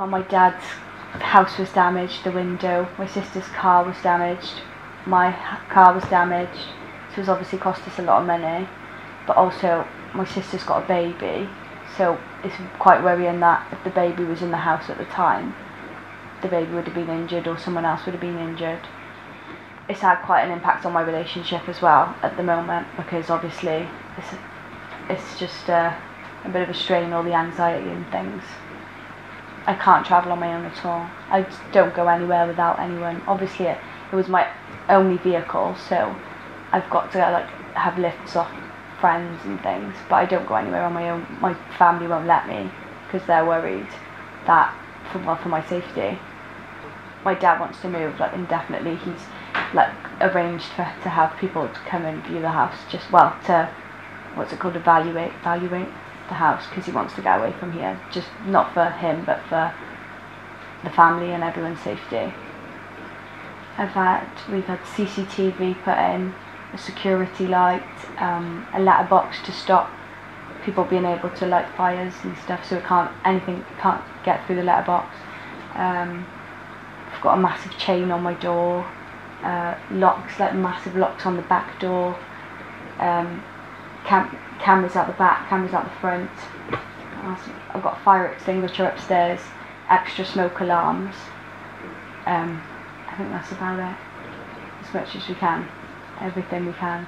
Well, my dad's house was damaged, the window. My sister's car was damaged. My car was damaged. So it's obviously cost us a lot of money. But also, my sister's got a baby. So it's quite worrying that if the baby was in the house at the time, the baby would have been injured or someone else would have been injured. It's had quite an impact on my relationship as well at the moment because obviously it's, it's just uh, a bit of a strain, all the anxiety and things. I can't travel on my own at all. I don't go anywhere without anyone. Obviously, it, it was my only vehicle, so I've got to like have lifts off friends and things. But I don't go anywhere on my own. My family won't let me because they're worried that for well for my safety. My dad wants to move like indefinitely. He's like arranged for to have people to come and view the house. Just well to what's it called evaluate evaluate the house because he wants to get away from here. Just not for him, but for the family and everyone's safety. I've had we've had CCTV put in, a security light, um, a letterbox to stop people being able to light fires and stuff, so it can't anything can't get through the letterbox. Um, I've got a massive chain on my door, uh, locks like massive locks on the back door. Um, cameras out the back, cameras out the front. I've got a fire extinguisher upstairs, extra smoke alarms. Um, I think that's about it. As much as we can, everything we can.